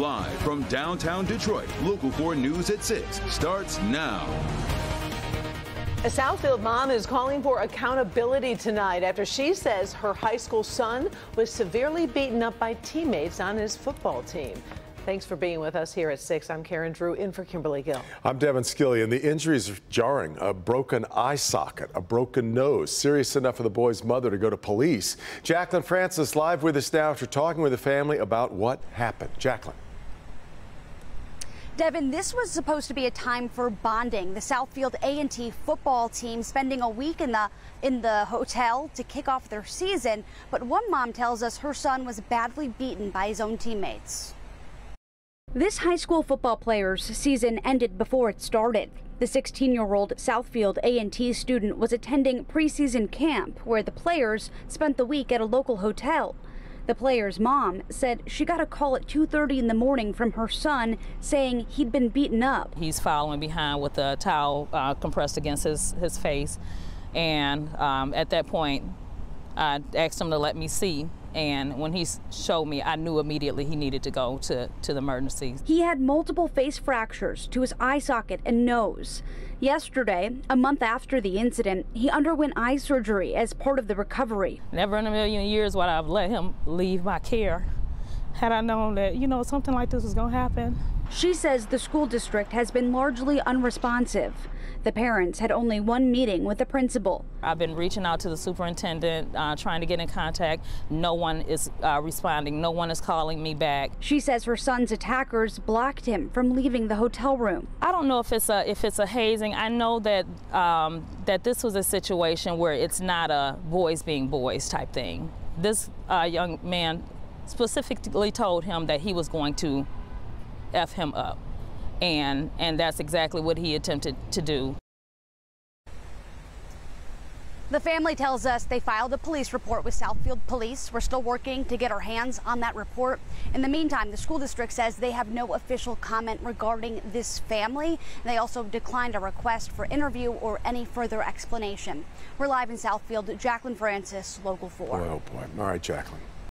Live from downtown Detroit, Local 4 News at 6 starts now. A Southfield mom is calling for accountability tonight after she says her high school son was severely beaten up by teammates on his football team. Thanks for being with us here at 6. I'm Karen Drew in for Kimberly Gill. I'm Devin Scillian, and the injuries are jarring. A broken eye socket, a broken nose, serious enough for the boy's mother to go to police. Jacqueline Francis live with us now after talking with the family about what happened. Jacqueline. Devin, this was supposed to be a time for bonding. The Southfield A&T football team spending a week in the in the hotel to kick off their season, but one mom tells us her son was badly beaten by his own teammates. This high school football player's season ended before it started. The 16-year-old Southfield A&T student was attending preseason camp where the players spent the week at a local hotel. The player's mom said she got a call at 2:30 in the morning from her son saying he'd been beaten up. He's following behind with a towel uh, compressed against his, his face. And um, at that point, I asked him to let me see. And when he showed me, I knew immediately he needed to go to, to the emergency. He had multiple face fractures to his eye socket and nose. Yesterday, a month after the incident, he underwent eye surgery as part of the recovery. Never in a million years would I have let him leave my care had I known that, you know, something like this was going to happen. She says the school district has been largely unresponsive. The parents had only one meeting with the principal. I've been reaching out to the superintendent, uh, trying to get in contact. No one is uh, responding. No one is calling me back. She says her son's attackers blocked him from leaving the hotel room. I don't know if it's a if it's a hazing. I know that um, that this was a situation where it's not a boys being boys type thing. This uh, young man specifically told him that he was going to F him up. And, and that's exactly what he attempted to do. The family tells us they filed a police report with Southfield Police. We're still working to get our hands on that report. In the meantime, the school district says they have no official comment regarding this family. They also declined a request for interview or any further explanation. We're live in Southfield. Jacqueline Francis, Local 4. Oh, boy. All right, Jacqueline.